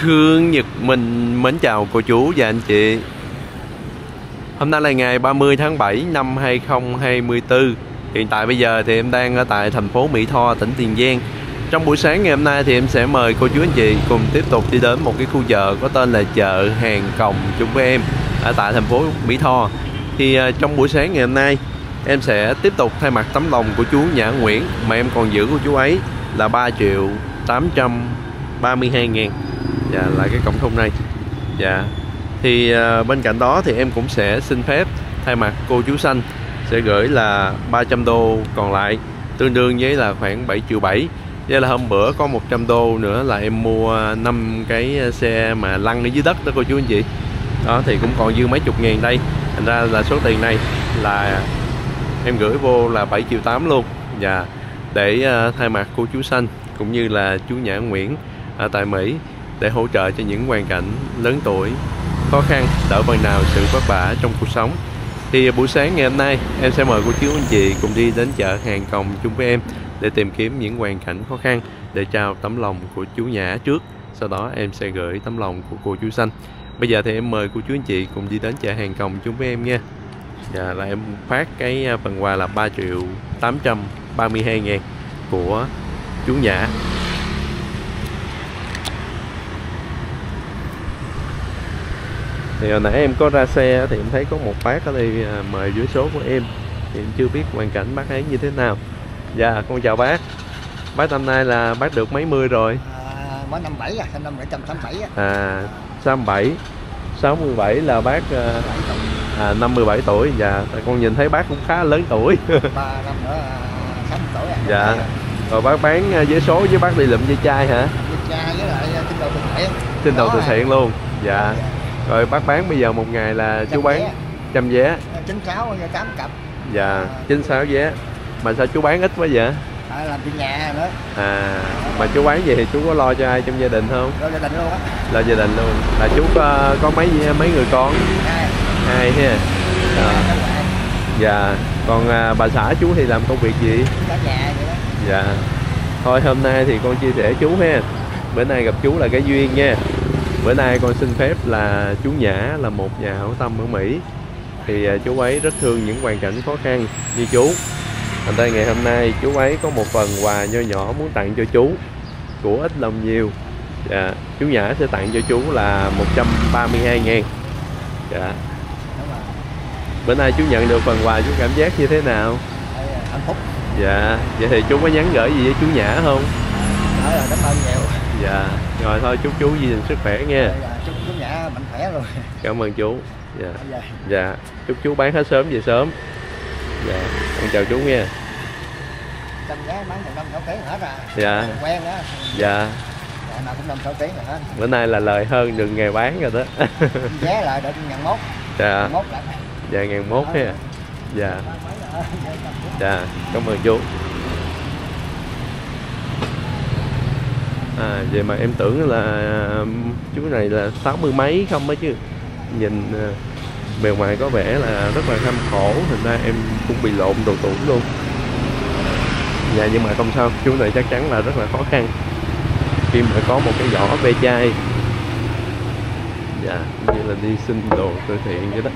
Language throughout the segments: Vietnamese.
Khương Nhật Minh mến chào cô chú và anh chị. Hôm nay là ngày 30 tháng 7 năm 2024 Hiện tại bây giờ thì em đang ở tại thành phố Mỹ Tho, tỉnh Tiền Giang. Trong buổi sáng ngày hôm nay thì em sẽ mời cô chú anh chị cùng tiếp tục đi đến một cái khu chợ có tên là chợ Hàng Còng chung với em Ở tại thành phố Mỹ Tho. Thì à, trong buổi sáng ngày hôm nay em sẽ tiếp tục thay mặt tấm lòng của chú Nhã Nguyễn mà em còn giữ của chú ấy là 3 triệu 832 ngàn dạ là cái cổng thông này. Dạ. Thì à, bên cạnh đó thì em cũng sẽ xin phép thay mặt cô chú xanh sẽ gửi là 300 đô còn lại tương đương với là khoảng 7 triệu 7 Vậy là hôm bữa có 100 đô nữa là em mua 5 cái xe mà lăn ở dưới đất đó cô chú anh chị. Đó thì cũng còn dư mấy chục ngàn đây. Thành ra là số tiền này là em gửi vô là 7 triệu 8 luôn. Và để uh, thay mặt cô chú xanh cũng như là chú Nhã Nguyễn ở tại Mỹ để hỗ trợ cho những hoàn cảnh lớn tuổi, khó khăn, đỡ phần nào sự vất vả trong cuộc sống. Thì buổi sáng ngày hôm nay, em sẽ mời cô chú anh chị cùng đi đến chợ hàng còng chung với em để tìm kiếm những hoàn cảnh khó khăn, để trao tấm lòng của chú Nhã trước. Sau đó em sẽ gửi tấm lòng của cô chú xanh. Bây giờ thì em mời cô chú anh chị cùng đi đến chợ hàng còng chung với em nha. Và là em phát cái à, phần quà là 3 triệu 832 ngàn của chú Nhã. Thì hồi nãy em có ra xe thì em thấy có một bác ở đây à, mời dưới số của em. Thì em chưa biết hoàn cảnh bác ấy như thế nào. Dạ con chào bác. Bác năm nay là bác được mấy mươi rồi? À, mới năm bảy à, năm bảy trăm tám bảy à. à 67 67 là bác à, à 57 tuổi. Dạ con nhìn thấy bác cũng khá lớn tuổi. Ba năm nữa à, sáu mươi tuổi à. dạ. Rồi bác bán vé số với bác đi lụm dây chai hả? Với cha với lại tinh đầu từ thiện. xin đầu từ thiện luôn. Dạ rồi bác bán bây giờ một ngày là chú bán trăm vé. Chín sáu tám cặp. Dạ chín sáu vé. Mà sao chú bán ít quá vậy? À, làm chuyện nhà nữa à mà chú bán vậy thì chú có lo cho ai trong gia đình không? Rồi gia đình luôn á. Lo gia đình luôn. Là chú có, có mấy mấy người con? Hai. Hai ha. À, dạ. Còn à, bà xã chú thì làm công việc gì? Cả nhà vậy đó. Dạ. Thôi hôm nay thì con chia sẻ chú ha. Bữa nay gặp chú là cái duyên nha bữa nay con xin phép là chú Nhã là một nhà hảo tâm ở Mỹ. Thì à, chú ấy rất thương những hoàn cảnh khó khăn như chú. Thành ra ngày hôm nay chú ấy có một phần quà nho nhỏ muốn tặng cho chú của ít lòng nhiều. Dạ chú Nhã sẽ tặng cho chú là 132 ngàn. Dạ. Bữa nay chú nhận được phần quà chú cảm giác như thế nào? Hạnh phúc. Dạ vậy thì chú có nhắn gửi gì với chú Nhã không? Đó là cảm ơn nhiều. Dạ rồi thôi chúc chú gìn sức khỏe nha. Đây, à, chúc chú nhà mạnh khỏe rồi. Cảm ơn chú. Dạ. Giờ dạ chúc chú bán hết sớm về sớm. Dạ con chào chú nha. Trăm giá bán một năm sáu tiếng hết à dạ. Quen đó dạ. Nào cũng năm sáu tiếng rồi hết bữa nay là lời hơn được ngày bán rồi đó. Vé lại được nhận mốt. Dạ. Mốt lại. Dạ ngàn mốt ha dạ. Rồi. dạ cảm ơn chú à vậy mà em tưởng là um, chú này là sáu mươi mấy không á chứ. Nhìn à, bề ngoài có vẻ là rất là kham khổ, thành ra em cũng bị lộn đồ tuổi luôn. Dạ nhưng mà không sao, chú này chắc chắn là rất là khó khăn. Khi mà có một cái giỏ ve chai. Dạ như là đi xin đồ từ thiện vậy đó.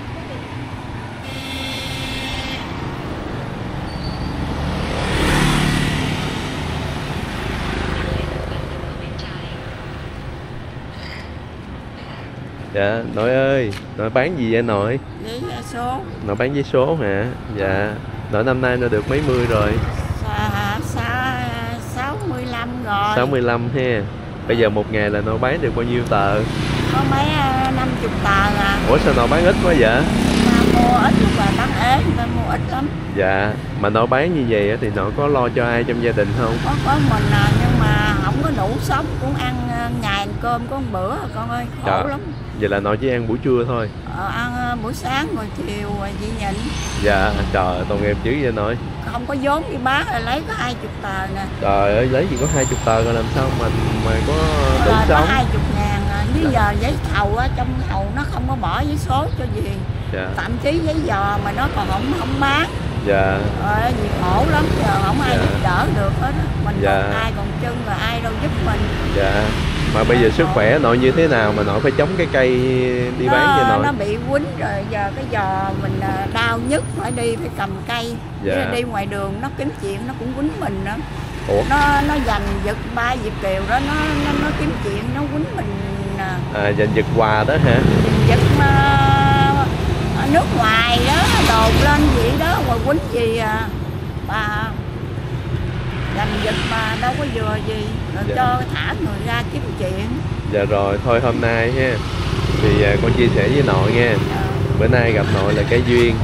Dạ nội ơi nội bán gì vậy nội? Giấy số. Nội bán giấy số hả? Dạ nội năm nay nó được mấy mươi rồi? À, sa, 65 rồi. 65 ha. Bây giờ một ngày là nội bán được bao nhiêu tờ? Có mấy à, 50 tờ à. Ủa sao nội bán ít quá vậy? Mà mua ít lúc là bán ế người ta mua ít lắm. Dạ mà nội bán như vậy thì nội có lo cho ai trong gia đình không? Có có mình à nhưng mà có đủ sống cũng ăn à, ngày ăn cơm có một bữa à, con ơi khổ Dạ. lắm. Vậy là nội chỉ ăn buổi trưa thôi. Ờ, ăn à, buổi sáng rồi chiều rồi chị nhịn. Dạ trời tội nghiệp dữ vậy nội không có vốn đi bán rồi lấy có hai chục tờ nè. Trời ơi lấy gì có hai chục tờ rồi làm sao mà mà có đủ rồi có sống? hai chục ngàn à. như giờ giấy thầu á trong thầu nó không có bỏ giấy số cho gì. Dạ. Thậm chí giấy giò mà nó còn không không bán dạ. Ờ, gì khổ lắm giờ không ai Dạ. giúp đỡ được hết á. mình Dạ. còn ai còn chân rồi ai đâu giúp mình. Dạ. Mà bây giờ sức khỏe nội như thế nào mà nội phải chống cái cây đi bán cho nó, nội? nó bị quýnh rồi giờ cái giò mình à, đau nhức phải đi phải cầm cây. Dạ. Chứ đi ngoài đường nó kiếm chuyện nó cũng quýnh mình đó ủa? Nó nó giành giật ba Việt kiều đó nó nó, nó kiếm chuyện nó quýnh mình à, à giành giật quà đó hả? Giật mà nước ngoài đó đồn lên vậy đó mà quýnh gì à. Bà giành giật mà đâu có vừa gì rồi Dạ. cho thả người ra kiếm chuyện. Dạ rồi thôi hôm nay ha. Thì à, con chia sẻ với nội nghe. Ờ, bữa nay gặp nội là cái duyên.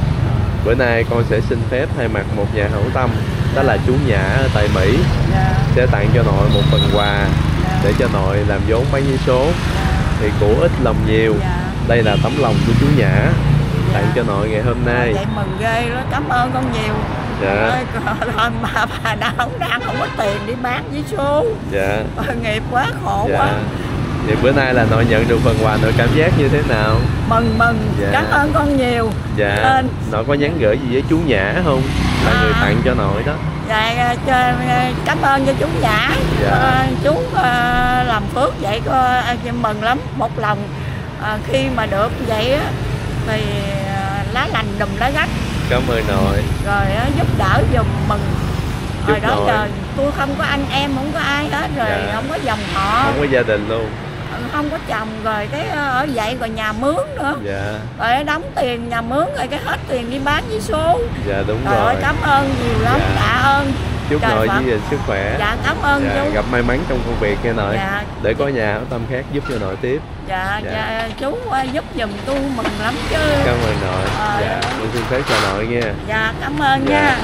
Bữa nay con sẽ xin phép thay mặt một nhà hảo tâm đó là chú Nhã ở tại Mỹ dạ, sẽ tặng cho nội một phần quà dạ, để cho nội làm vốn bán vé số. Thì của ít lòng nhiều. Dạ. đây là tấm lòng của chú Nhã tặng cho nội ngày hôm nay. vậy mừng ghê đó cảm ơn con nhiều. Dạ. Thôi mà bà đã không đang không có tiền đi bán với số dạ. Ôi, nghiệp quá khổ dạ. quá. Vậy bữa nay là nội nhận được phần quà nội cảm giác như thế nào? Mừng mừng. Dạ. cảm ơn con nhiều. Dạ. Lên. nội có nhắn gửi gì với chú Nhã không? Là người À. tặng cho nội đó. Dạ cho, cảm ơn cho chú nhã. Dạ. Ờ, chú ờ, làm phước vậy có ờ, mừng lắm một lòng. Ờ, khi mà được vậy á, thì ờ, lá lành đùm lá rách cảm ơn nội. Rồi ờ, giúp đỡ dùm mừng. Giúp hồi đó nội. tôi không có anh em không có ai hết rồi Dạ. không có dòng họ. Không có gia đình luôn. Không có chồng rồi cái ờ, ở vậy rồi nhà mướn nữa. Dạ. Rồi đóng tiền nhà mướn rồi cái hết tiền đi bán với số. Dạ đúng trời rồi. ơi cảm ơn nhiều lắm Dạ. tạ ơn chúc Trời nội Phật. giữ gìn sức khỏe dạ cảm ơn dạ, chú gặp may mắn trong công việc nha nội dạ để có nhà hảo tâm khác giúp cho nội tiếp dạ, Dạ. dạ. chú ờ, giúp giùm tôi mừng lắm chứ cảm ơn nội Ờ, dạ con xin phép chào nội nha dạ cảm ơn Dạ. nha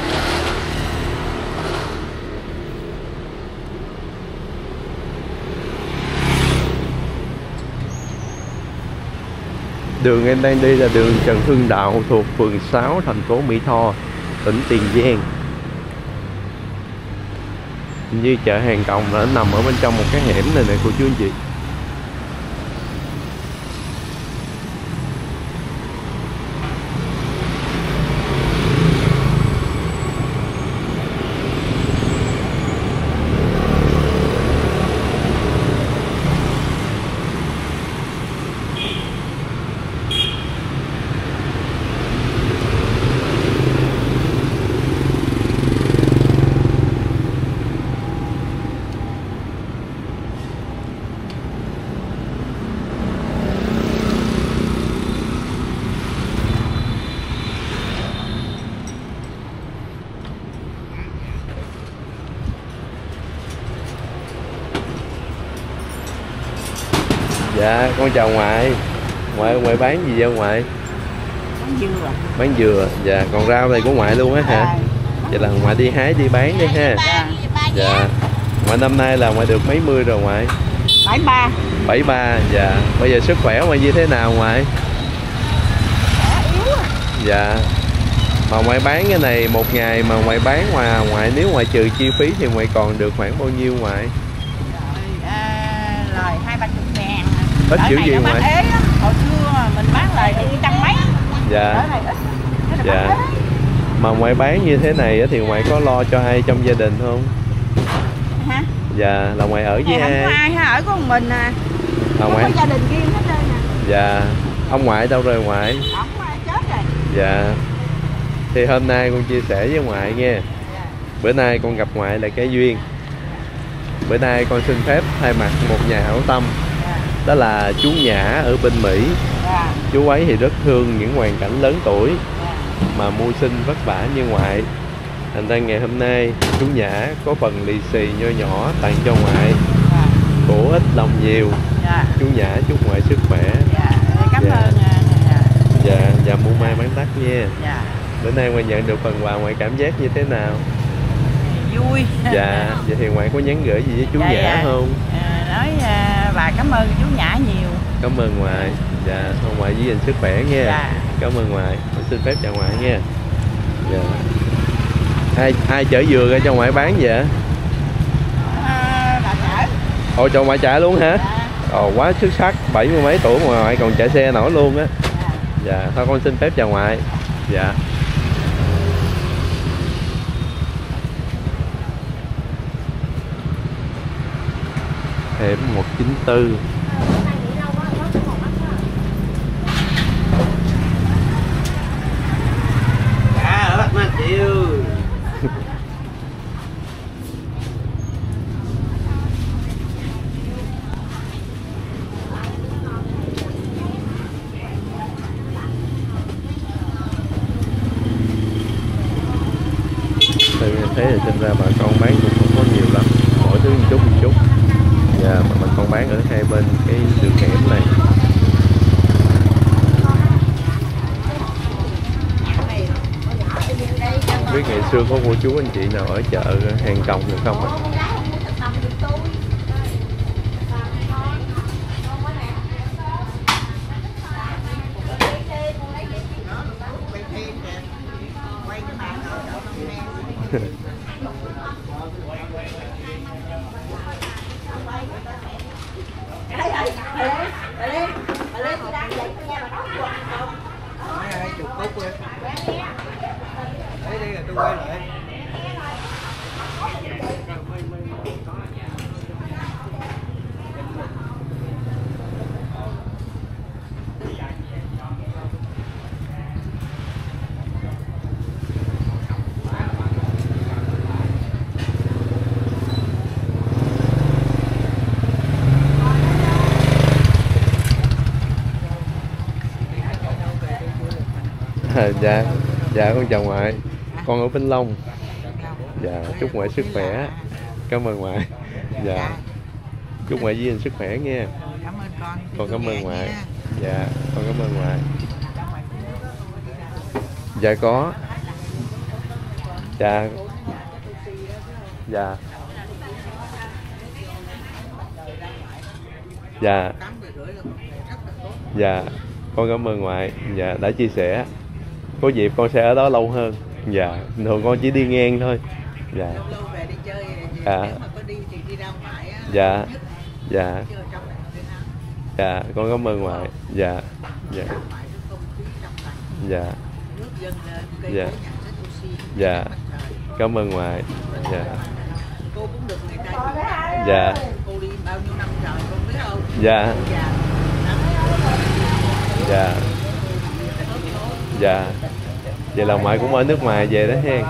Đường em đang đi là đường Trần Hưng Đạo thuộc phường 6 thành phố Mỹ Tho, tỉnh Tiền Giang. Như chợ hàng còng nó nằm ở bên trong một cái hẻm này nè, cô chú anh chị. Dạ, con chào ngoại. Ngoại ngoại bán gì vậy ngoại? Con dừa Bán dừa. Dạ, còn rau này của ngoại luôn á hả? Vậy là ngoại đi hái đi bán đi ha. dạ Dạ. Ngoại năm nay là ngoại được mấy mươi rồi ngoại? bảy ba 73. Dạ. Bây giờ sức khỏe ngoại như thế nào ngoại? yếu à Dạ. Mà ngoại bán cái này một ngày mà ngoại bán mà ngoại nếu ngoại trừ chi phí thì ngoại còn được khoảng bao nhiêu ngoại? rồi à, lời hai ba chục ngàn Ít dữ gì ngoại? lắm hồi xưa mình bán lời thì trăm mấy Dạ. Dạ. Mà ngoại bán như thế này thì ngoại có lo cho ai trong gia đình không? hả Dạ, là ngoại ở với này không có ai? ai ha ở có một mình à À, không ngoại. có gia đình riêng hết trơn nè Dạ. Ông ngoại đâu rồi ngoại? ổng à, chết rồi Dạ. Thì hôm nay con chia sẻ với ngoại nha. Dạ. Bữa nay con gặp ngoại là cái duyên. Bữa nay con xin phép thay mặt một nhà hảo tâm đó là chú Nhã ở bên Mỹ. dạ Chú ấy thì rất thương những hoàn cảnh lớn tuổi dạ mà mưu sinh vất vả như ngoại. Thành ra ngày hôm nay chú Nhã có phần lì xì nho nhỏ tặng cho ngoại. dạ Của ít lòng nhiều. dạ Chú Nhã chúc ngoại sức khỏe. dạ cảm Dạ. ơn dạ Dạ, mua may bán đắt nha. dạ Bữa nay ngoại nhận được phần quà ngoại cảm giác như thế nào? vui Dạ, vậy thì ngoại có nhắn gửi gì với chú Dạ, Nhã dạ. không? À, nói à, bà cảm ơn chú Nhã nhiều Cảm ơn ngoại. Dạ, thôi ngoại giữ gìn sức khỏe nha. Dạ. Cảm ơn ngoại. Con xin phép chào ngoại nha. Dạ. Ai ai chở dừa ra cho ngoại bán vậy? à, bà chở Ồ cho ngoại chạy luôn hả? dạ Ồ quá xuất sắc, bảy mươi mấy tuổi mà ngoại còn chạy xe nổi luôn á. dạ Dạ, thôi con xin phép chào ngoại. Dạ. Hẻm 194 dạ bắt nó chịu Từ em thấy là xem ra bà con bán cũng không có nhiều lắm mỗi thứ một chút một chút và mà bà con bán ở hai bên cái đường hẻm này Không biết ngày xưa có cô chú anh chị nào ở chợ hàng còng được không ạ? à chục phút rồi đấy đây là tôi quay lại À, dạ dạ con chào ngoại. Con ở Vĩnh Long. Dạ chúc ngoại sức khỏe. Cảm ơn ngoại. Dạ. Chúc ngoại duy sức khỏe nha. Con cảm ơn ngoại. Dạ con cảm ơn ngoại. Dạ có. Dạ. Dạ. Dạ. Dạ. Con cảm ơn ngoại. Dạ đã chia sẻ có dịp con sẽ ở đó lâu hơn. Dạ thường con chỉ đi ngang thôi. Dạ. Lâu lâu về đi chơi về nếu mà có đi thì đi ra ngoài á. Dạ. nhất dạ. nào dạ con cảm ơn ngoại. Dạ. Dạ. Dạ. Dạ. Dạ. cảm ơn ngoại. Dạ. Cô cũng được người ta chụp ảnh. dạ. cô đi bao nhiêu năm trời con biết không? Dạ. Già dạ dạ. Vậy là ngoại cũng ở nước ngoài về đó hen.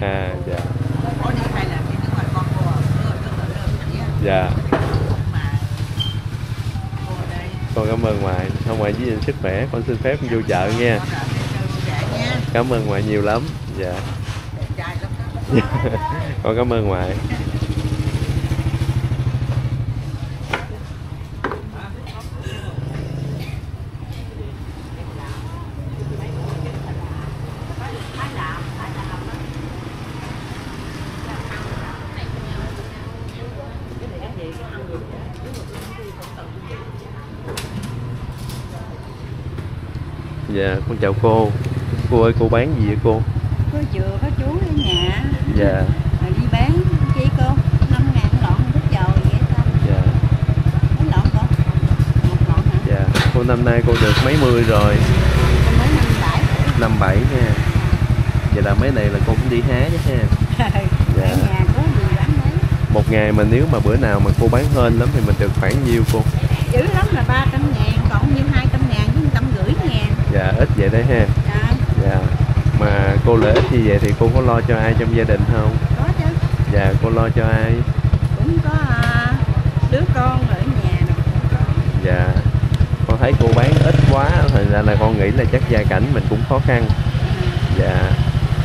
À dạ. Dạ. Con cảm ơn ngoại. Không ngoại giữ gìn sức khỏe con xin phép vô chợ nha. Cảm ơn ngoại nhiều lắm. Dạ. Con cảm ơn ngoại dạ con chào cô. Cô ơi cô bán gì vậy cô? Có dừa có chuối ở nhà. Dạ. Rồi đi bán chi cô? Năm ngàn lọn thích dầu vậy sao? Dạ. Mấy lọn cô? Một lọn hả? Dạ. Cô năm nay cô được mấy mươi rồi? Con mới năm bảy. Năm bảy nha vậy là mấy này là cô cũng đi hái chứ ha. Ở nhà có gì bán đấy. Một ngày mà nếu mà bữa nào mà cô bán hên lắm thì mình được khoảng nhiêu cô? Dữ lắm là ba trăm ngàn còn nhiêu hai trăm ngàn với trăm rưỡi ngàn dạ ít vậy đấy ha. Trời dạ. Mà cô lợi ít như vậy thì cô có lo cho ai trong gia đình không? Có chứ. Dạ cô lo cho ai? Cũng có à, đứa con ở nhà nè dạ. Con thấy cô bán ít quá thành ra là con nghĩ là chắc gia cảnh mình cũng khó khăn. Dạ.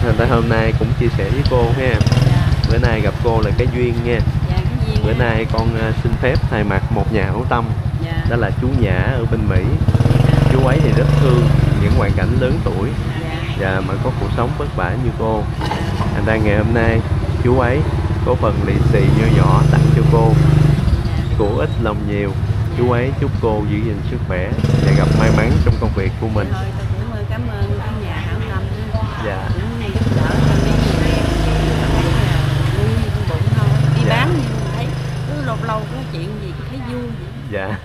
Thành ra hôm nay cũng chia sẻ với cô ha. Dạ. Bữa nay gặp cô là cái duyên nha. Dạ cái gì bữa nay con à, xin phép thay mặt một nhà hảo tâm. Dạ. Đó là chú Nhã ở bên Mỹ chú ấy thì rất thương những hoàn cảnh lớn tuổi dạ và mà có cuộc sống vất vả như cô. Thành ra ngày hôm nay chú ấy có phần lì xì nho nhỏ tặng cho cô. Của ít lòng nhiều. Chú ấy chúc cô giữ gìn sức khỏe và gặp may mắn trong công việc của mình. Thôi tôi cũng ờ, cảm ơn cái nhà hảo tâm. Dạ. Đi Dạ. bán mà thấy cứ lâu lâu có chuyện gì thấy vui vậy. dạ.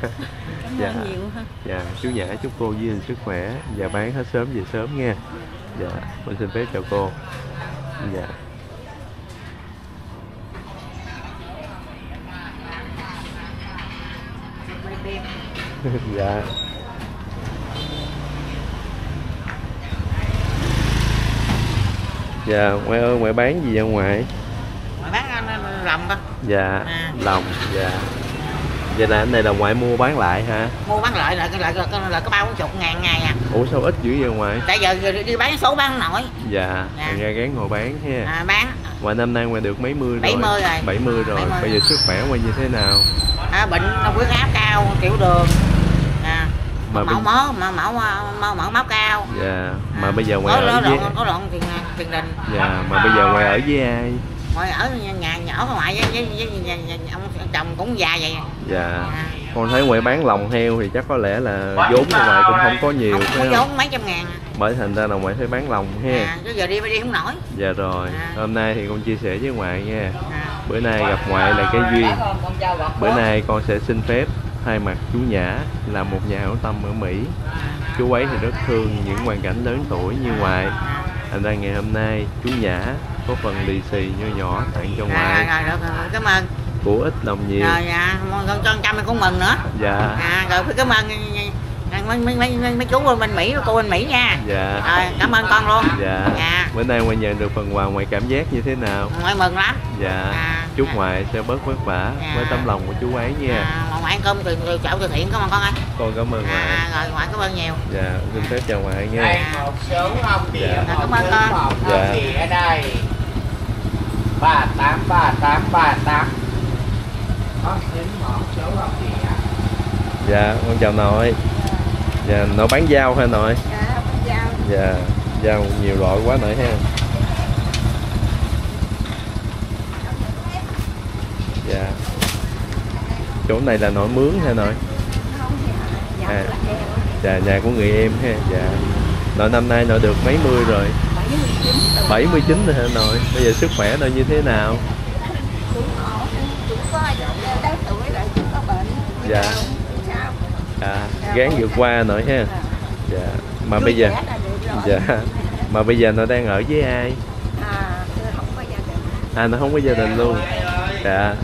Cảm Dạ. ơn nhiều ha dạ chú Nhã chúc cô duyên sức khỏe. Và bán hết sớm về sớm nha. Dạ mình xin phép chào cô. Dạ. Dạ. Dạ ngoại ơi ngoại bán gì vậy ngoại? Ngoại bán lòng đó dạ à. lòng dạ vậy là anh này là ngoại mua bán lại hả? Mua bán lại là là là, là, có ba bốn chục ngàn ngày à. Ủa sao ít dữ vậy ngoại tại giờ đi bán số bán nổi. Dạ thành ra gán ngồi bán ha. À, bán. Ngoại năm nay ngoại được mấy mươi rồi. 70 rồi. 70 rồi. 70. bây giờ sức khỏe ngoại như thế nào? À, bệnh huyết áp cao tiểu đường. À, Mà mẫu mỡ mà mẫu mẫu mẫu máu cao. Dạ mà À, bây giờ ngoại có ở với có lộn tiền tiền đình. Dạ mà bây giờ ngoại ở với ai? Ngoài ở nhà ở ngoại với, với, với, với, với ông chồng cũng già vậy. Dạ. À, con thấy ngoại bán lòng heo thì chắc có lẽ là vốn của ngoại cũng không có nhiều không không vốn mấy trăm ngàn. Bởi thành ra là ngoại thấy bán lòng ha. À, chứ giờ đi đi không nổi. Dạ rồi. À. hôm nay thì con chia sẻ với ngoại nha. À, bữa nay gặp ngoại là cái duyên. Bữa nay con sẽ xin phép thay mặt chú Nhã là một nhà hảo tâm ở Mỹ. Chú ấy thì rất thương những hoàn cảnh lớn tuổi như ngoại. Thành ra ngày hôm nay chú Nhã có phần lì xì nho nhỏ tặng cho rồi, ngoại. rồi, rồi, rồi, cảm ơn của ít lòng nhiều. Rồi dạ con con trăm mình cũng mừng nữa. Dạ. À, rồi phải cảm ơn mấy mấy mấy mấy, mấy chú bên Mỹ cô bên Mỹ nha. Dạ. Rồi cảm ơn con luôn. Dạ. Dạ. Bữa nay ngoại nhận được phần quà ngoại cảm giác như thế nào? Ngoại mừng lắm. Dạ. À, chúc dạ. ngoại sẽ bớt vất vả Dạ. với tấm lòng của chú ấy nha. À, ngoại ăn cơm từ từ chậu từ thiện cảm ơn con ơi. Con cảm ơn ngoại. À, rồi ngoại cảm ơn nhiều. Dạ xin phép chào ngoại nha. Đây một số hồng Dạ. địa Cảm ơn con. Dạ. địa ở đây ba tám ba tám ba tám có đến một số hồng địa dạ con chào nội. Dạ nội bán dao hả nội? Dạ dạ dao nhiều loại quá nội ha. Dạ. Chỗ này là nội mướn hả nội? Nhà À. heo dạ nhà của người em ha dạ. Nội năm nay nội được mấy mươi rồi? 79 tuổi. 79 rồi hả nội? Bây giờ sức khỏe nội như thế nào cũng ổn cũng có lớn tuổi lại cũng có bệnh Dạ. à gán vượt qua nội ha. Dạ mà bây giờ dạ. Mà bây giờ nội đang ở với ai? À nó không có gia đình luôn. Dạ.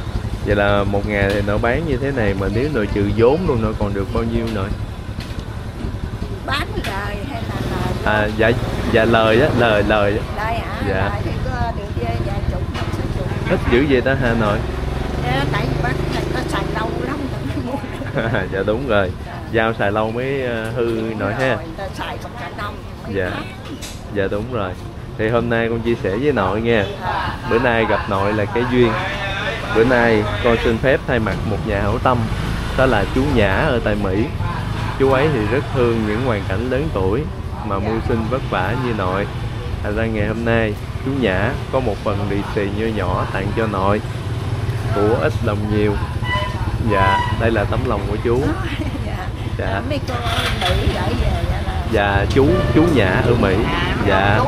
Vậy là một ngày thì nội bán như thế này mà nếu nội trừ vốn luôn nội còn được bao nhiêu nội bán lời hay là lời? À dạ dạ lời á lời lời á. Lời hả? Dạ. lời thì có được vài vài chục năm sáu chục. Ít dữ vậy ta hà nội Ờ, tại vì bán này có xài lâu lắm rồi mới mua được dạ đúng rồi. Dao xài lâu mới ờ, hư nội ha. Xài cả năm Dạ. dạ đúng rồi. Thì hôm nay con chia sẻ với nội nha. Bữa nay gặp nội là cái duyên. Bữa nay con xin phép thay mặt một nhà hảo tâm đó là chú Nhã ở tại Mỹ. Chú ấy thì rất thương những hoàn cảnh lớn tuổi mà mưu sinh vất vả như nội. Thành ra ngày hôm nay chú Nhã có một phần lì xì nho nhỏ tặng cho nội của ít lòng nhiều dạ đây là tấm lòng của chú dạ. dạ mấy cô Mỹ gửi về vậy là dạ chú chú Nhã ở Mỹ à, dạ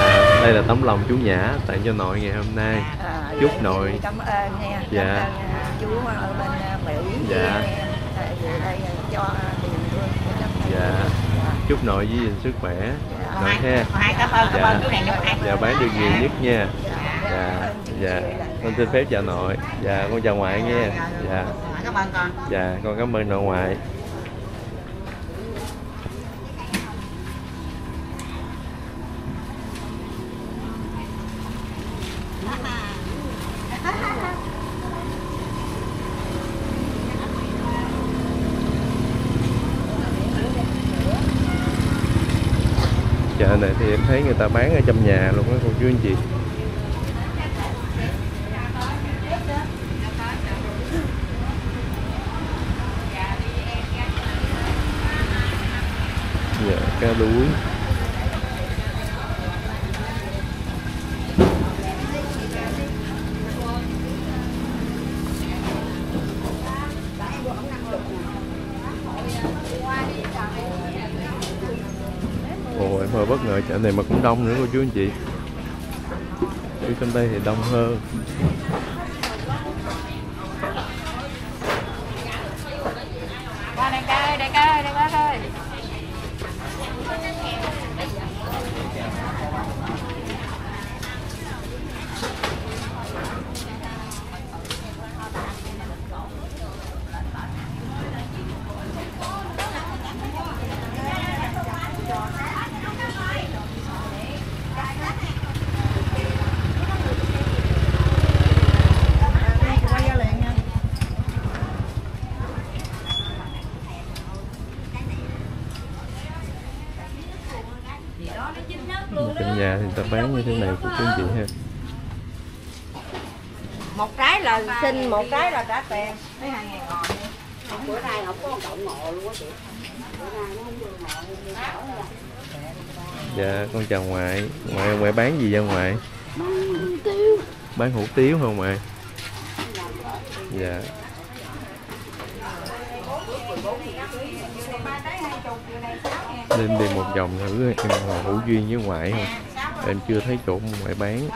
À, đây là tấm lòng chú Nhã tặng cho nội ngày hôm nay. À, Chúc dạ, nội. cảm ơn nha Dạ. cảm ơn à, chú ở bên à, Mỹ Dạ. à, về đây à, cho. Dạ. Chúc nội giữ gìn sức khỏe. Dạ. Nội ha. Dạ. Dạ bán được nhiều nhất nha. Dạ. Dạ. Con xin phép chào nội. Dạ con chào ngoại nghe, Dạ. cảm ơn con Dạ con cảm ơn nội ngoại. chợ này thì em thấy người ta bán ở trong nhà luôn á cô chú anh chị dạ cá đuối. Ôi em hơi bất ngờ, chợ này mà cũng đông nữa cô chú anh chị. Chứ trong đây thì đông hơn qua đây coi đây coi đây bác ơi người ta bán như thế này của chú anh chị ha. Một cái là xin một cái là trả tiền. Mấy hàng ngàn ngò bữa nay không có đậu ngộ luôn á chị. Dạ con chào ngoại. Ngoại ngoại bán gì vậy ngoại? Bán hủ tiếu. Không ngoại? Dạ. Lên đi một vòng thử em ngồi hữu duyên với ngoại không em chưa thấy chỗ ngoại bán.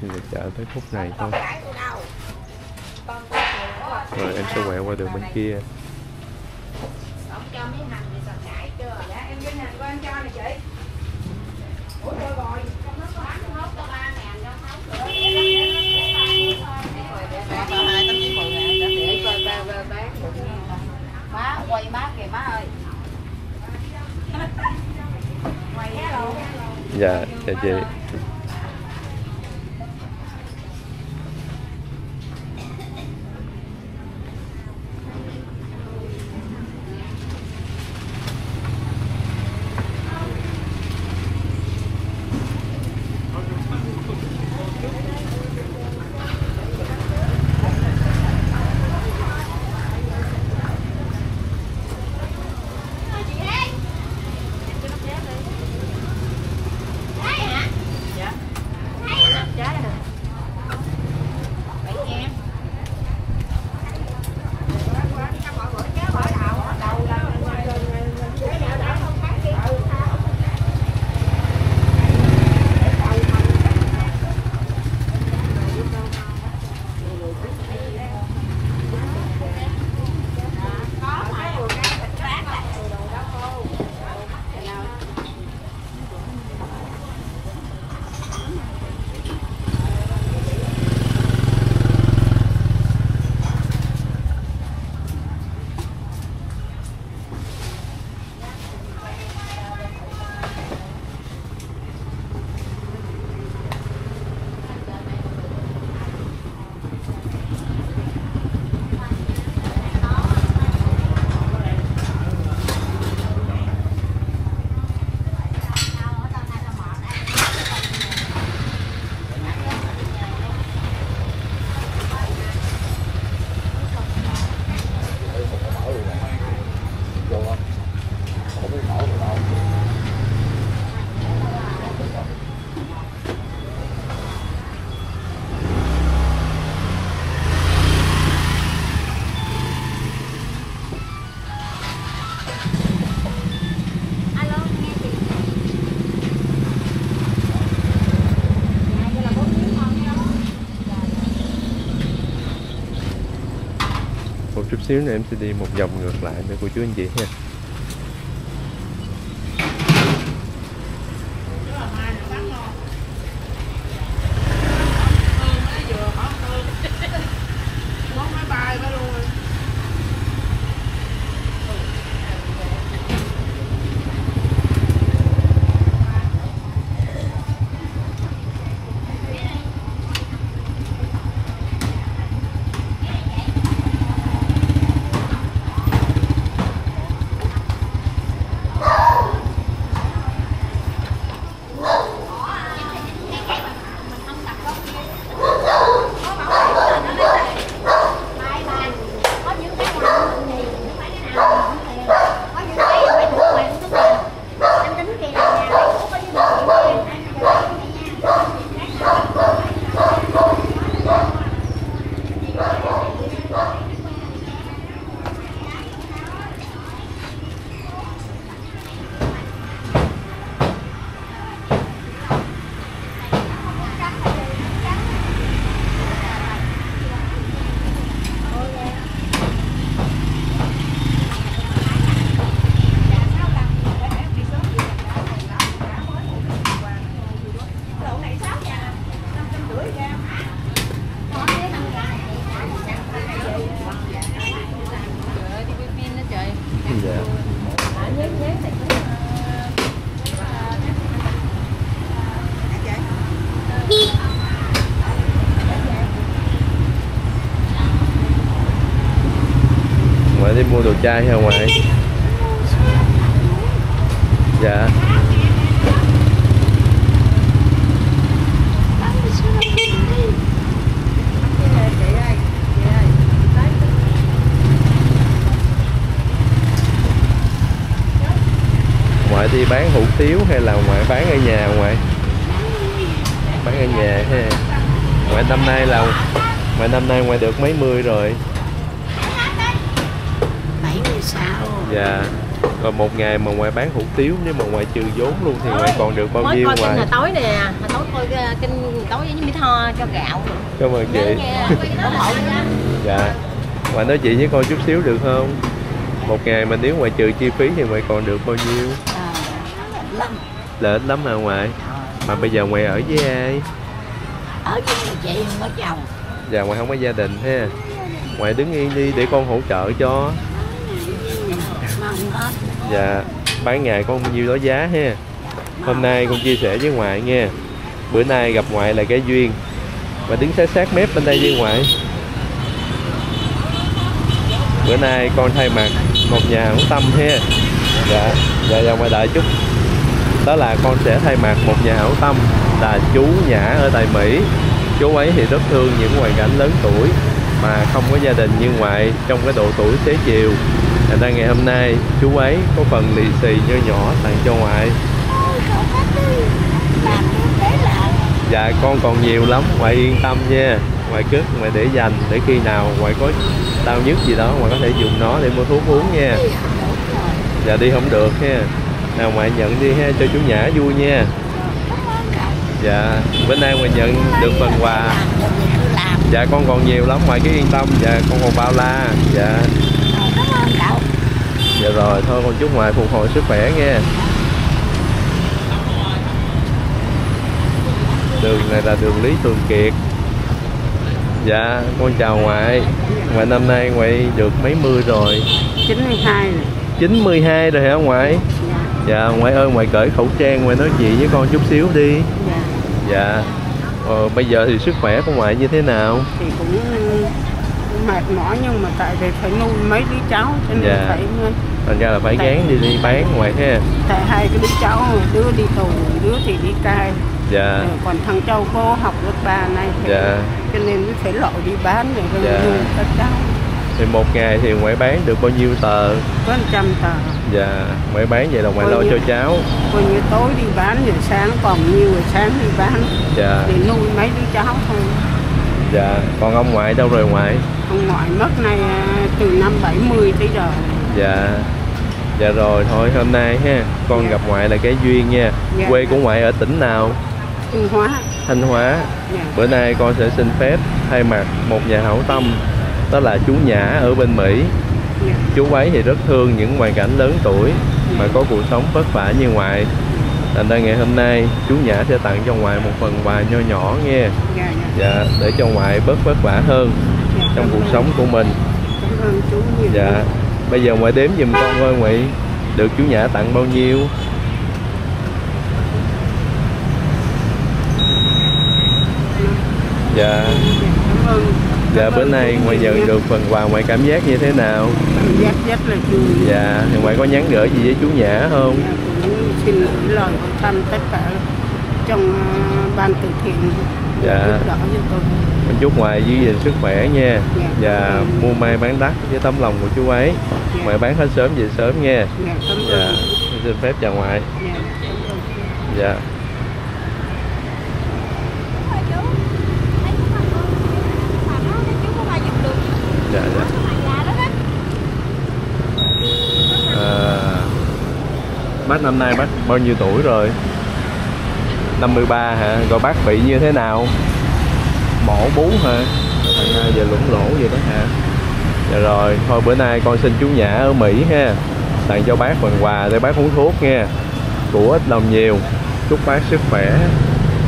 Thì là chợ tới khúc này thôi. Rồi, em sẽ quẹo qua đường bên kia. Quay má kìa má ơi. Dạ dạ chị một xíu nữa em sẽ đi một vòng ngược lại để cô chú anh chị ha. Đi mua đồ chai hả ngoại dạ. Ngoại đi bán hủ tiếu hay là ngoại bán ở nhà ngoại? Bán ở nhà ha. Ngoại năm nay là ngoại năm nay ngoại được mấy mươi rồi? Dạ. Rồi một ngày mà ngoại bán hủ tiếu nếu mà ngoại trừ vốn luôn thì ngoại còn được bao mới nhiêu coi kinh ngoại hồi tối nè hồi tối coi uh, kinh tối với mỹ tho cho gạo. Cảm ơn chị. dạ. Ngoại nói chị với con chút xíu được không? Một ngày mà nếu ngoại trừ chi phí thì ngoại còn được bao nhiêu? Lắm là ít lắm hả ngoại mà bây giờ ngoại ở với ai? Ở với chị không có chồng. Dạ ngoại không có gia đình ha. Ngoại đứng yên đi để con hỗ trợ cho hết dạ bán ngày có bao nhiêu đó giá ha. Hôm nay con chia sẻ với ngoại nha bữa nay gặp ngoại là cái duyên. Và đứng sát sát mép bên đây với ngoại. Bữa nay con thay mặt một nhà hữu tâm ha. Dạ dạ dạ ngoại đợi chút đó là con sẽ thay mặt một nhà hảo tâm, là chú Nhã ở tại Mỹ. Chú ấy thì rất thương những hoàn cảnh lớn tuổi mà không có gia đình như ngoại trong cái độ tuổi xế chiều thành ra ngày hôm nay chú ấy có phần lì xì nho nhỏ tặng cho ngoại. Dạ con còn nhiều lắm, ngoại yên tâm nha. Ngoại cất, ngoại để dành, để khi nào ngoại có đau nhức gì đó, ngoại có thể dùng nó để mua thuốc uống nha. Dạ đi không được ha. Nào ngoại nhận đi ha, cho chú nhã vui nha. Dạ bữa nay ngoại nhận được phần quà. Dạ con còn nhiều lắm, ngoại cứ yên tâm. Dạ con còn bao la. Dạ Rồi, cảm ơn cậu dạ rồi thôi con chúc ngoại phục hồi sức khỏe nha. Đường này là đường Lý Thường Kiệt. Dạ con chào ngoại. Ngoại năm nay ngoại được mấy mươi rồi? 92 này 92 rồi. Hả ngoại? Dạ ngoại ơi ngoại cởi khẩu trang ngoại nói chuyện với con chút xíu đi. Dạ. dạ. Ờ, bây giờ thì sức khỏe của ngoại như thế nào? Thì cũng mệt mỏi nhưng mà tại vì phải nuôi mấy đứa cháu cho nên Dạ. phải thành ra là phải gán đi đi bán ngoại ha tại hai cái đứa cháu đứa đi tù đứa thì đi cai. Dạ. Rồi còn thằng châu cô học lớp 3 này dạ. Cho nên mới phải lội đi bán để Dạ. các cháu. Thì một ngày thì ngoại bán được bao nhiêu tờ? Có 100 tờ. Dạ ngoại bán vậy là ngoại lo cho cháu. Coi như tối đi bán rồi sáng còn nhiều rồi sáng đi bán. Dạ. Để nuôi mấy đứa cháu thôi. Dạ còn ông ngoại đâu rồi ngoại? Ông ngoại mất này à, từ năm 70 tới giờ dạ. Dạ rồi thôi hôm nay ha con Dạ. gặp ngoại là cái duyên nha. Dạ. quê của ngoại ở tỉnh nào? Thanh Hóa. Thanh hóa. Dạ. bữa nay con sẽ xin phép thay mặt một nhà hảo tâm đó là chú nhã ở bên mỹ. Dạ. chú ấy thì rất thương những hoàn cảnh lớn tuổi mà có cuộc sống vất vả như ngoại. Thành ra ngày hôm nay chú nhã sẽ tặng cho ngoại một phần quà nho nhỏ nghe Dạ, dạ. dạ để cho ngoại bớt vất vả hơn Dạ, trong cuộc ơn- sống của mình. Cảm ơn chú nhiều. Dạ bây giờ ngoại đếm giùm con coi ngoại được chú nhã tặng bao nhiêu. Dạ. Dạ bữa nay ngoại nhận được phần quà ngoại cảm giác như thế nào? Giác rất là vui. Dạ thì ngoại có nhắn gửi gì với chú nhã không? Dạ, xin gửi lời hỏi thăm tất cả trong à, ban từ thiện. Dạ. giúp đỡ cho tôi mình chúc ngoại giữ gìn sức khỏe nha. Dạ. và mua may bán đắt với tấm lòng của chú ấy. Dạ. ngoại bán hết sớm về sớm nha. Dạ, dạ xin phép chào ngoại dạ, dạ. Dạ dạ. À, bác năm nay bác bao nhiêu tuổi rồi? 53 hả? Rồi bác bị như thế nào mổ bú hả? Thành ra giờ lủng lỗ vậy đó hả? Dạ rồi thôi bữa nay con xin chú nhã ở mỹ ha. Tặng cho bác phần quà để bác uống thuốc nha. Của ít lòng nhiều. Chúc bác sức khỏe.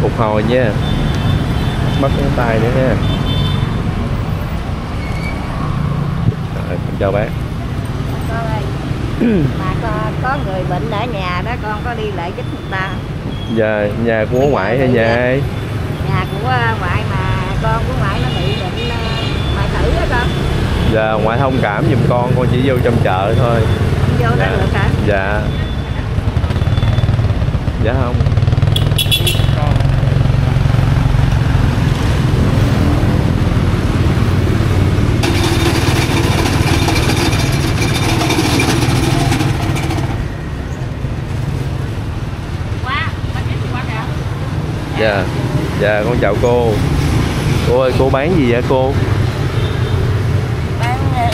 Phục hồi nha. Mất cái tay nữa ha. Rồi, con chào bác. Con ơi mà có, có người bệnh ở nhà đó con có đi lại giúp người ta. Dạ, nhà của ngoại hay nhà ai? nhà của à, ngoại con của ngoại nó bị bệnh à, ngoại tử đó con Dạ, ngoại thông cảm giùm con, con chỉ vô trong chợ thôi. Không vô đó Dạ. được hả? Dạ. Dạ không. Dạ. Dạ con chào cô cô ơi cô bán gì vậy cô? Bán ờ,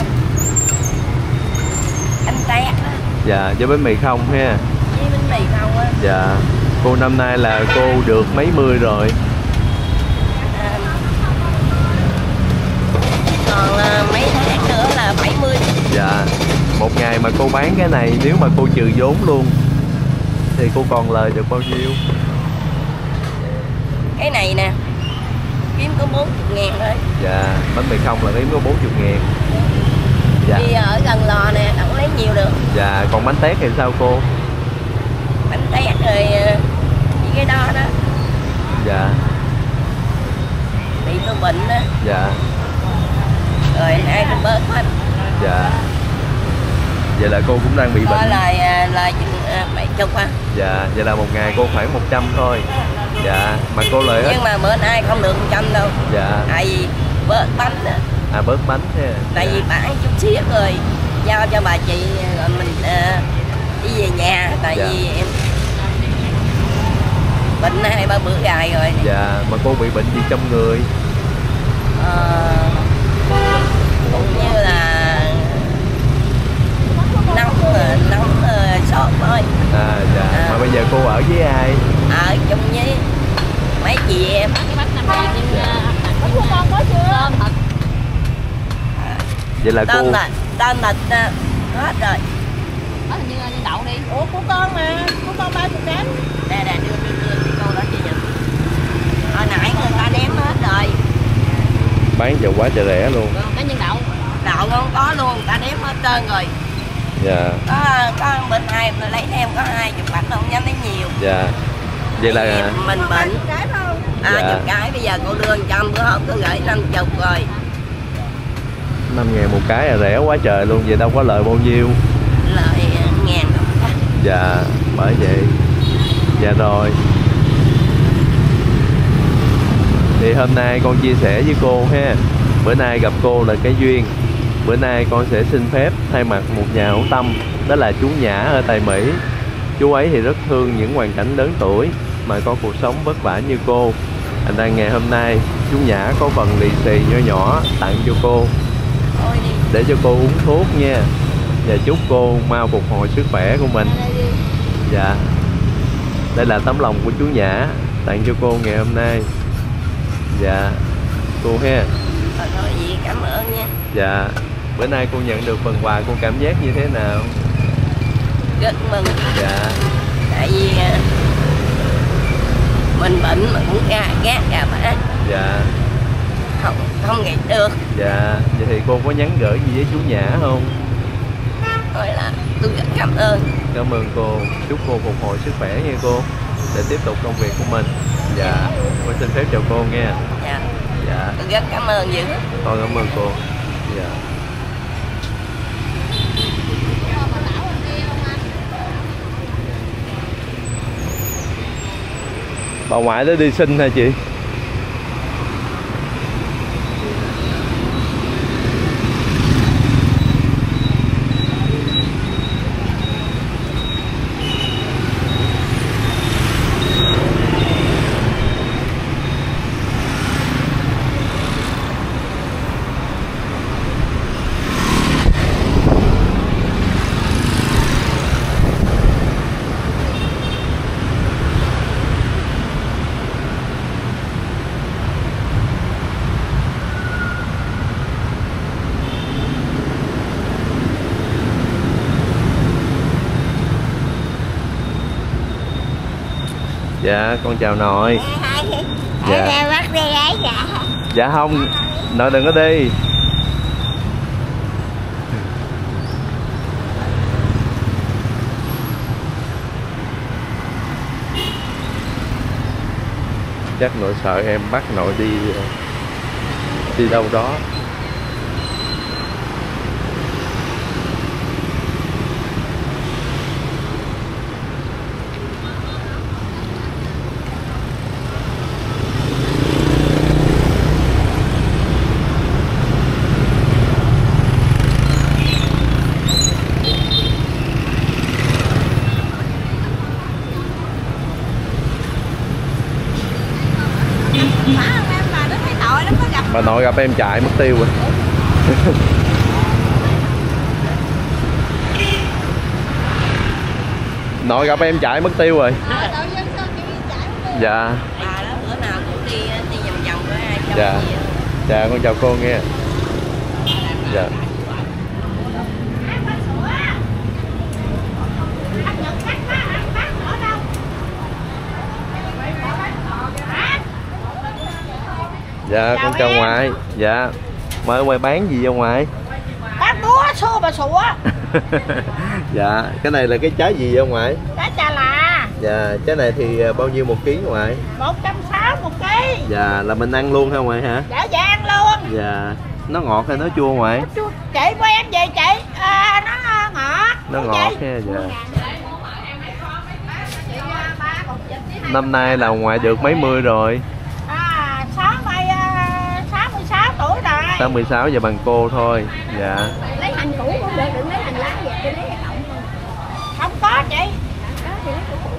anh tét á, dạ với bánh mì không ha? Với bánh mì không á. Dạ cô năm nay là cô được mấy mươi rồi? À, còn à, mấy tháng nữa là 70 dạ một ngày mà cô bán cái này nếu mà cô trừ vốn luôn thì cô còn lời được bao nhiêu? Cái này nè có 40 ngàn thôi. Dạ bánh mì không là kiếm có 40 ngàn. Dạ. Đi ở gần lò nè đâu có lấy nhiều được. Dạ còn bánh tét thì sao cô? Bánh tét rồi à, những cái đó đó. Dạ. Bị tôi bệnh á dạ. Rồi ai cũng bớt hết. Dạ. Vậy là cô cũng đang bị có bệnh. lời à, lời chừng à, bảy chục á dạ vậy là một ngày cô khoảng 100 thôi dạ mà cô lời hết nhưng mà bữa nay không được 100 đâu. Dạ. Tại vì bớt bánh á. À bớt bánh thế tại vì bán chút xíu rồi giao cho bà chị rồi mình à, đi về nhà. Tại Dạ. vì em bệnh hai ba bữa dài rồi. Dạ mà cô bị bệnh gì trong người? Ờ, cũng như là nóng ờ, nóng ờ, sốt thôi. À dạ. À. mà bây giờ cô ở với ai ở chung với mấy chị em. Cái bánh năm nay nhưng bánh của con có chưa? Tôm thật vậy là tên cô là tên là ờ, hết rồi. Có hình như như đậu đi. Ủa của con mà của con bao nhiêu kém nè nè đưa đưa đưa cho con đó chị nhận hồi nãy người ta đếm hết rồi. Bán giờ quá trời rẻ luôn. Cái nhân đậu. Đậu không có luôn người ta đếm hết trơn rồi. Dạ. Có có bên hai người lấy thêm có hai chục bánh không dám lấy nhiều. Dạ vậy là vì mình bệnh. à Dạ. chục cái bây giờ cô đưa trăm bữa hôm cô gửi năm chục rồi. Năm ngàn một cái là rẻ quá trời luôn vậy đâu có lợi bao nhiêu. Lợi ngàn đồng dạ bởi vậy. Dạ rồi. Thì hôm nay con chia sẻ với cô ha. Bữa nay gặp cô là cái duyên. Bữa nay con sẽ xin phép thay mặt một nhà hảo tâm đó là chú nhã ở tại mỹ. Chú ấy thì rất thương những hoàn cảnh lớn tuổi mà có cuộc sống vất vả như cô. Thành ra ngày hôm nay chú nhã có phần lì xì nhỏ nhỏ tặng cho cô. Để cho cô uống thuốc nha. Và chúc cô mau phục hồi sức khỏe của mình. Dạ đây là tấm lòng của chú nhã tặng cho cô ngày hôm nay. Dạ cô ha. Thôi thôi gì cảm ơn nha. Dạ. Bữa nay cô nhận được phần quà cô cảm giác như thế nào? Rất mừng. Dạ. Tại vì à, mình bệnh mà cũng ga gác gà bả dạ. Không không nghĩ được. Dạ vậy thì cô có nhắn gửi gì với chú nhã không? Thôi là tôi rất cảm ơn. Cảm ơn cô. Chúc cô phục hồi sức khỏe nha cô. Để tiếp tục công việc của mình. Dạ. Con xin phép chào cô nha. Dạ. Dạ. Tôi rất cảm ơn dữ. Con cảm ơn cô. Dạ bà ngoại đó đi sinh hả chị dạ con chào nội dạ Dạ. bắt đi ấy dạ. dạ không nội đừng có đi chắc nội sợ em bắt nội đi đi đâu đó bà nội gặp em chạy mất tiêu rồi. Nội gặp em chạy mất tiêu rồi. Dạ. Dạ. dạ con chào cô nghe. Dạ dạ con chào ngoại. Dạ. Mới ở ngoài bán gì vậy ngoại? Bác búa xua bà sủa dạ cái này là cái trái gì vậy ngoại? Cá chà là. Dạ trái này thì à, bao nhiêu một ký ngoại? Một trăm sáu một ký. Dạ là mình ăn luôn hả ngoại hả? Đã gian luôn. Dạ. Nó ngọt hay nó chua ngoại? Chú- chị quen gì chị? À, nó ngọt. Nó ngọt ha dạ. Năm nay là ngoại được mấy mươi rồi à sáu mươi à, sáu mươi sáu rồi 66 giờ bằng cô thôi. Dạ. Lấy hành cũ cũng được đừng lấy hành lá vậy tôi lấy cái cộng thôi. Không có chị. Đó thì lấy cũ cũ.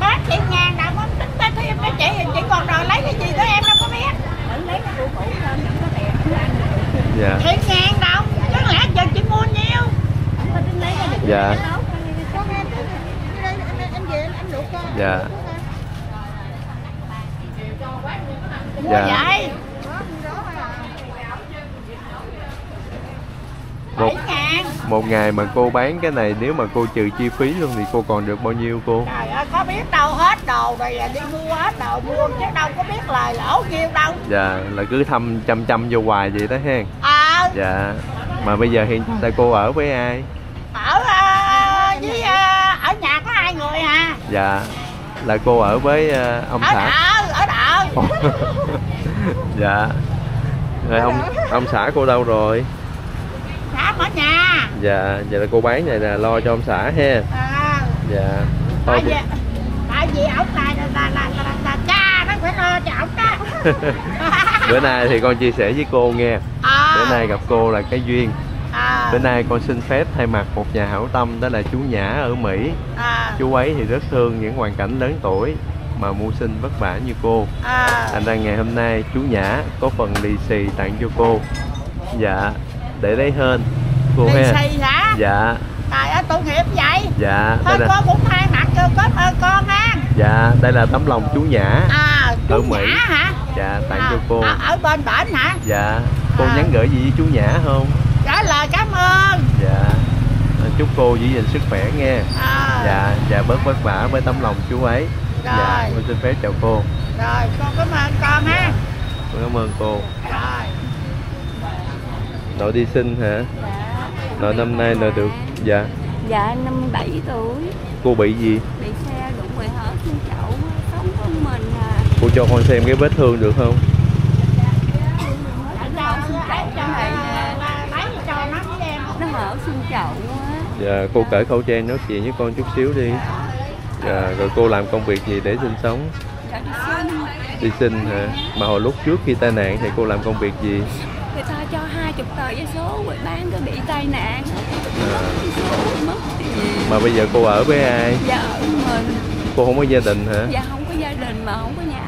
Bác chị ngàn đồng không tính tới thêm với chị chị còn đòi lấy cái gì đó em đâu có biết. Đừng lấy cái cũ cũ có được. Dạ. Chị ngàn đồng chứ lẽ giờ chị mua nhiêu? Không có tính lấy cái được Dạ. con em anh về anh luộc con dạ. Dạ. vậy một bảy ngàn một ngày mà cô bán cái này nếu mà cô trừ chi phí luôn thì cô còn được bao nhiêu cô? Trời ơi có biết đâu hết đồ rồi đi mua hết đồ mua chứ đâu có biết lời lỗ nhiêu đâu. Dạ là cứ thăm chăm chăm vô hoài vậy đó hen. Ờ. Dạ mà bây giờ hiện tại cô ở với ai? Ở ờ, với ờ, ở nhà có hai người à. Dạ là cô ở với ờ, ông ở xã. đợ ở đợ dạ. Rồi ông ông xã cô đâu rồi dạ vậy là cô bán này là lo cho ông xã ha. À, dạ. Tại vì tại vì ông này là là, là, là, là cha nó phải lo cho ông đó. Bữa nay thì con chia sẻ với cô nghe. À, bữa nay gặp cô là cái duyên. À, bữa nay con xin phép thay mặt một nhà hảo tâm đó là chú nhã ở mỹ. À, chú ấy thì rất thương những hoàn cảnh lớn tuổi mà mưu sinh vất vả như cô. À, thành ra ngày hôm nay chú nhã có phần lì xì tặng cho cô. Dạ để lấy hên cô đi ha xì hả? Dạ. Trời ơi tội nghiệp vậy. Dạ thôi đây là cô cũng thay mặt cho có ơn con ha. Dạ đây là tấm lòng chú nhã. À chú Ở Mỹ. nhã hả? Dạ tặng à, cho cô. ở, ở bên bển hả? Dạ. Cô À. nhắn gửi gì với chú nhã không? Trả lời cảm ơn. Dạ. Chúc cô giữ gìn sức khỏe nghe à, dạ dạ bớt vất vả với tấm lòng chú ấy. Dạ Rồi. con xin phép chào cô. Rồi con cảm ơn con ha. Con cảm ơn cô. Rồi. Nội đi sinh hả nội năm nay nội được dạ. Dạ 57 tuổi. Cô bị gì? Bị xe đụng quậy hở xương chậu sống của mình à. Cô cho con xem cái vết thương được không? Lấy cho nó với em. Nó hở xương chậu á. Dạ cô cởi khẩu trang nói chuyện với con chút xíu đi. Dạ. Rồi cô làm công việc gì để sinh sống? Dạ đi sinh hả? Mà hồi lúc trước khi tai nạn thì cô làm công việc gì người ta cho hai chục tờ giấy số rồi bán cái bị tai nạn. À, số mất tiền mà bây giờ cô ở với ai? Dạ ở mình. Cô không có gia đình hả? Dạ không có gia đình mà không có nhà.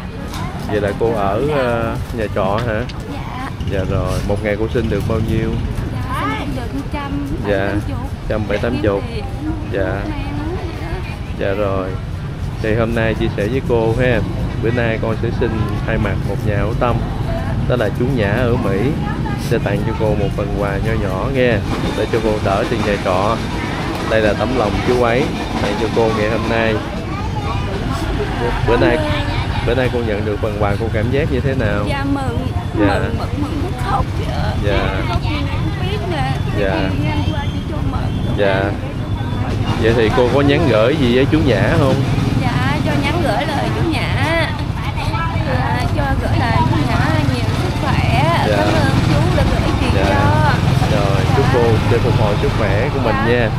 Vậy là cô ở ờ, nhà trọ hả? Dạ. Dạ rồi một ngày cô xin được bao nhiêu? Dạ xin được trăm Dạ, trăm bảy tám chục. Dạ. dạ rồi. Thì hôm nay chia sẻ với cô ha. Bữa nay con sẽ xin thay mặt một nhà hảo tâm. Đó là chú nhã ở mỹ sẽ tặng cho cô một phần quà nho nhỏ nghe để cho cô đỡ tiền nhà trọ đây là tấm lòng chú ấy tặng cho cô ngày hôm nay. Bữa nay bữa nay cô nhận được phần quà cô cảm giác như thế nào? Dạ mừng Dạ. mừng mừng mừng khóc Dạ. khóc không biết nè Dạ. Cho mừng dạ. Vậy thì cô có nhắn gửi gì với chú nhã không? Dạ cho nhắn gửi lời chú nhã. À, cho gửi lời chú nhã nhiều sức khỏe. Dạ. cảm ơn chú đã gửi tiền Dạ. cho rồi chúc cô sẽ phục hồi sức khỏe của mình nha.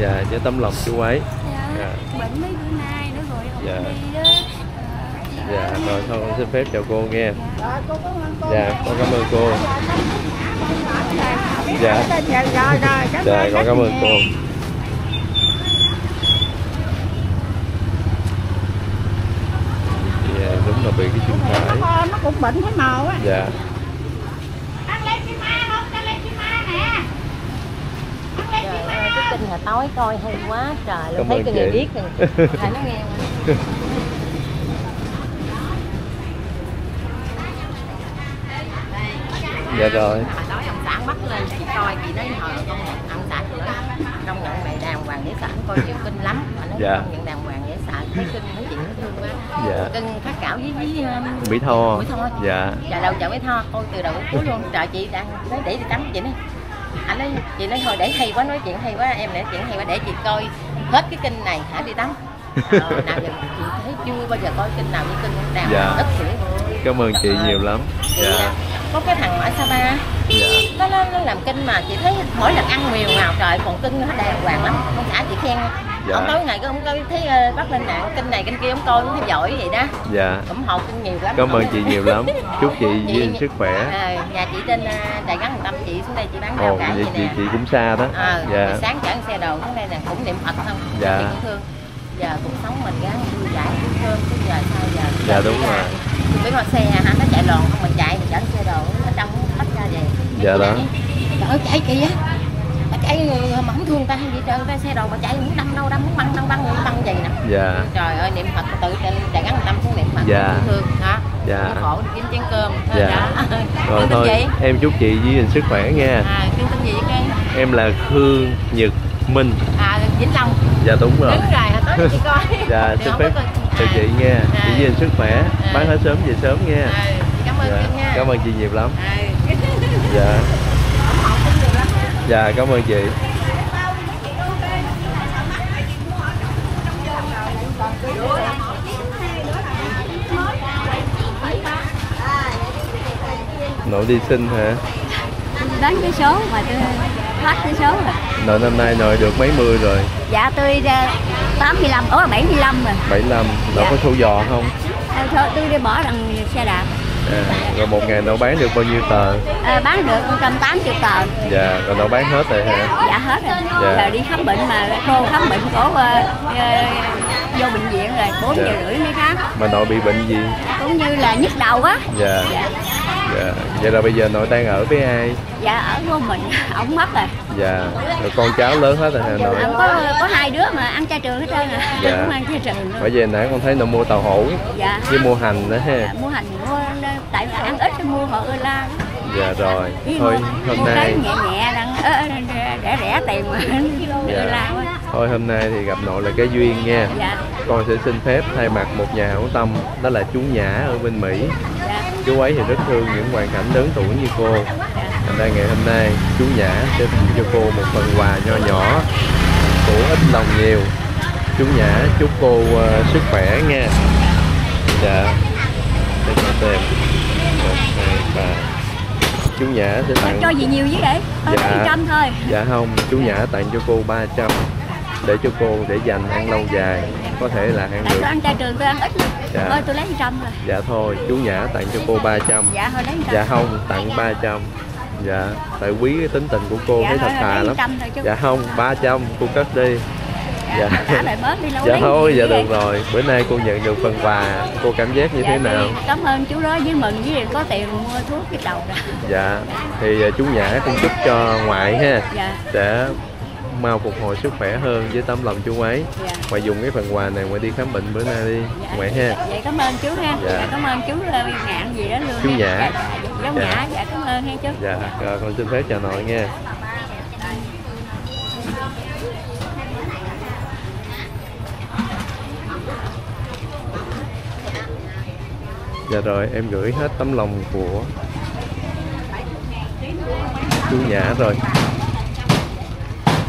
Dạ với tấm lòng chú ấy. Dạ. Dạ. bệnh mấy bữa nay nữa rồi không Dạ. đi đó. À, dạ rồi thôi con xin phép chào cô nghe rồi cô cảm ơn cô. Dạ con cảm ơn cô. Dạ dạ. Ơn con cảm ơn cô. dạ đúng là bị cái chân phải nó, nó cũng bệnh thấy màu á. Dạ nhà tối coi hay quá trời luôn thấy cái người biết rồi thầy nó nghe mà. dạ rồi. Hồi tối ông xã bắt lên coi chị nói hồi con ông xã chị nói trong nhận này đàng hoàng dễ sản coi nhiều kinh lắm. Mà nói Dạ. trong nhận đàng hoàng dễ sản thấy kinh nói chuyện nó thương quá. Dạ. kinh phát cảo với với mỹ tho Mỹ Tho. dạ. Dạ đầu chợ mới tho coi từ đầu cuối luôn. Trời chị đang nói để đi tắm chị nói anh nói chị nói thôi để hay quá nói chuyện hay quá em nói chuyện hay quá để chị coi hết cái kinh này hả đi tắm Ờ, nào giờ chị thấy chưa bao giờ coi kinh nào như kinh đàng Dạ. luôn cảm ơn chị Ờ. nhiều lắm dạ à, có cái thằng ở Sapa dạ. Nó, nó, nó làm kinh mà chị thấy mỗi lần ăn nhiều ngào trời còn kinh nó đàng hoàng lắm. Ông xã chị khen. Dạ. ông tối ngày cái ông coi thấy ờ, bắt lên mạng kinh này kinh kia ông coi ông thấy giỏi vậy đó. Dạ. Ủng hộ kinh nhiều lắm. Cảm ơn chị nhiều lắm. Chúc chị gìn sức khỏe. à, nhà chị trên à, Đài Gắn Tâm chị xuống đây chị bán rau cải vậy chị nè. chị cũng xa đó. À, dạ. sáng chở xe đồ xuống đây nè cũng niệm Phật không? Dạ. chị cũng thương. Giờ cuộc sống mình gắng vui vẻ cũng thương chứ giờ sao giờ? Dạ, đúng rồi. biết mà xe hả? Nó chạy lòn không? Mình chạy mình chở xe đồ nó trong bắt ra về Dạ đó. trời ơi chạy kìa Bà chạy mà không thương ta hay gì trời ta xe đồ mà chạy muốn đâm đâu đâm muốn băng đâu băng muốn băng gì nè. Dạ. Trời ơi niệm Phật tự trên Đài Gắn Tâm xuống niệm Phật Dạ. thương đó Dạ. khổ kiếm chén cơm. Dạ. đó. rồi thôi gì? em chúc chị giữ gìn sức khỏe nha. À kêu tên gì vậy em là khương nhật minh. À vĩnh long. Dạ đúng rồi. Đứng rồi tối cho chị coi. Dạ xin phép từ chị nha. À. chị giữ gìn sức khỏe. À. bán hết sớm về sớm nha. À, cảm ơn dạ. Chị nha. Cảm ơn chị nhiều lắm. À, dạ dạ cảm ơn chị nội đi sinh hả Bán cái số mà tôi hết cái số rồi. nội năm nay nội được mấy mươi rồi Dạ tôi ra 85, ủa 75 rồi. 75 nội Dạ. có thu giò không À, thôi tôi đi bỏ đằng xe đạp. À, rồi một ngày nội bán được bao nhiêu tờ À, bán được 180 tờ. dạ rồi nội bán hết rồi hả Dạ hết rồi. Dạ. Giờ đi khám bệnh mà cô khám bệnh cổ ờ, ờ, vô bệnh viện rồi 4 Dạ. giờ rưỡi mới khám. mà nội bị bệnh gì Cũng như là nhức đầu á. dạ Dạ. dạ vậy là bây giờ nội đang ở với ai Dạ ở của mình, ổng mất rồi. dạ rồi con cháu lớn hết rồi hả nội Ổng có có hai đứa mà ăn chay trường hết trơn à. Dạ. Cũng ăn chay trường luôn. bởi vì nãy con thấy nội mua tàu hũ Dạ. với mua hành nữa ha Dạ, mua hành mua tại vì ăn ít thì mua họ ưa la. Dạ rồi thôi mua, hôm mua nay nhẹ nhẹ đang ơ, ơ, rẻ rẻ tiền mà ưa Dạ. la quá. Thôi hôm nay thì gặp nội là cái duyên nha. Dạ. Con sẽ xin phép thay mặt một nhà hảo tâm đó là chú Nhã ở bên Mỹ. Dạ. Chú ấy thì rất thương những hoàn cảnh lớn tuổi như cô. Thành ra ngày hôm nay chú Nhã sẽ tặng cho cô một phần quà nho nhỏ của ít lòng nhiều. Chú Nhã chúc cô ờ, sức khỏe nha. Dạ. Để cho xem ba chú Nhã sẽ tặng cho gì nhiều với vậy? Tao Dạ. trăm thôi. Dạ không chú Nhã tặng cho cô 300 để cho cô để dành ăn lâu dài có thể là ăn tại được. tôi ăn chay trường tôi ăn ít. Dạ. thôi tôi lấy trăm rồi. Dạ thôi chú Nhã tặng cho cô 300 dạ thôi lấy trăm. Dạ không tặng 300 dạ tại quý cái tính tình của cô Dạ, thấy thật thà lắm. dạ không 300 cô cất đi dạ. dạ trả lại bớt đi lâu dạ thôi dạ được rồi bữa nay cô nhận được phần quà cô cảm giác như Dạ, thế nào cảm ơn chú đó với mừng với có tiền mua thuốc cái đầu ra dạ thì à, chú Nhã cũng chúc cho ngoại ha dạ để mau phục hồi sức khỏe hơn với tấm lòng chú ấy dạ ngoại dùng cái phần quà này ngoại đi khám bệnh bữa nay đi Dạ. ngoại ha Dạ cảm ơn chú ha. Dạ. Dạ. cảm ơn chú ờ, ngạn gì đó luôn. Chú. Nhã. Dạ, dạ, Dạ. Dạ cảm ơn ha chú. dạ rồi con xin phép chào nội nha dạ rồi, em gửi hết tấm lòng của chú Nhã rồi.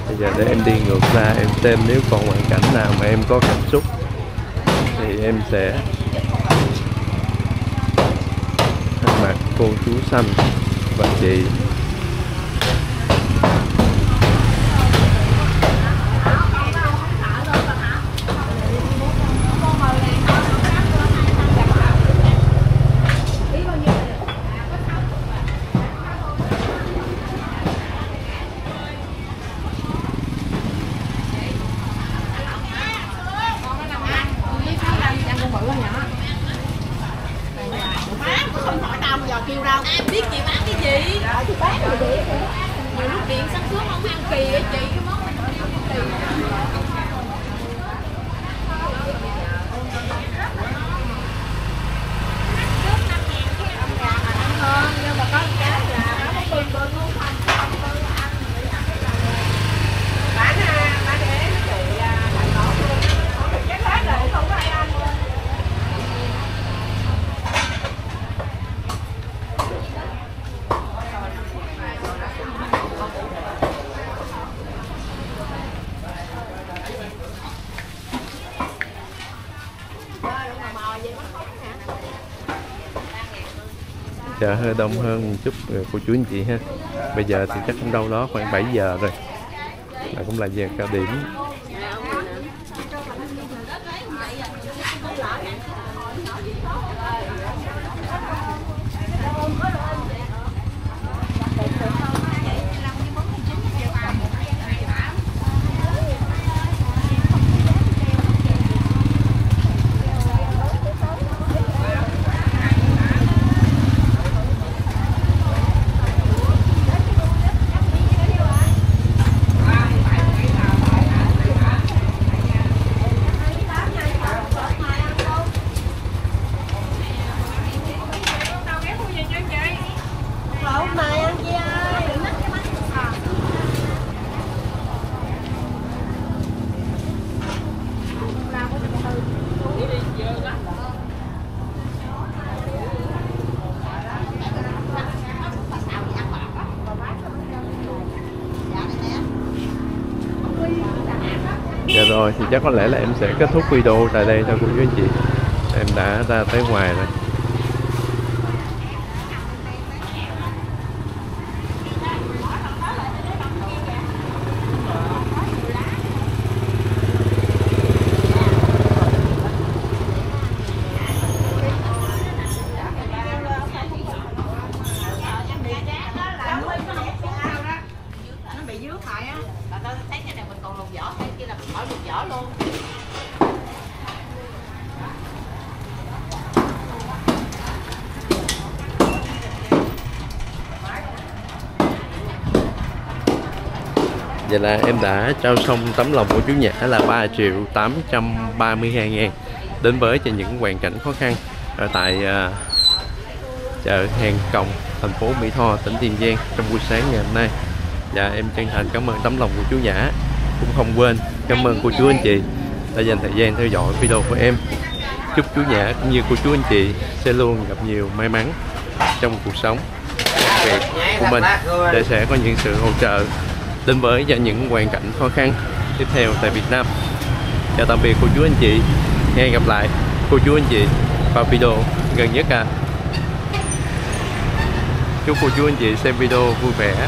Bây giờ để em đi ngược ra, em xem nếu còn hoàn cảnh nào mà em có cảm xúc thì em sẽ thay mặt cô chú xanh và chị Em biết chị bán cái gì? Chị bán cái gì? Nhiều lúc điện sáng sớm không ăn kỳ á chị cái món chợ hơi đông hơn một chút ờ, cô chú anh chị ha. Bây giờ thì chắc cũng đâu đó khoảng 7 giờ rồi. Là cũng là giờ cao điểm. Rồi, thì chắc có lẽ là em sẽ kết thúc video tại đây thôi cô chú anh chị. Em đã ra tới ngoài rồi nó bị dướng lại á là tao thấy cái này mình còn lột vỏ cái kia là mình khỏi lột vỏ luôn Vậy là em đã trao xong tấm lòng của chú Nhã là 3 triệu 832 ngàn. Đến với cho những hoàn cảnh khó khăn ở tại uh, chợ Hàng Còng, thành phố Mỹ Tho, tỉnh Tiền Giang trong buổi sáng ngày hôm nay. Và em chân thành cảm ơn tấm lòng của chú Nhã. Cũng không quên cảm ơn cô chú anh chị đã dành thời gian theo dõi video của em. Chúc chú Nhã cũng như cô chú anh chị sẽ luôn gặp nhiều may mắn trong cuộc sống công việc của mình. Để sẽ có những sự hỗ trợ đến với cho những hoàn cảnh khó khăn tiếp theo tại Việt Nam. Chào tạm biệt cô chú anh chị. Hẹn gặp lại cô chú anh chị vào video gần nhất à. Chúc cô chú anh chị xem video vui vẻ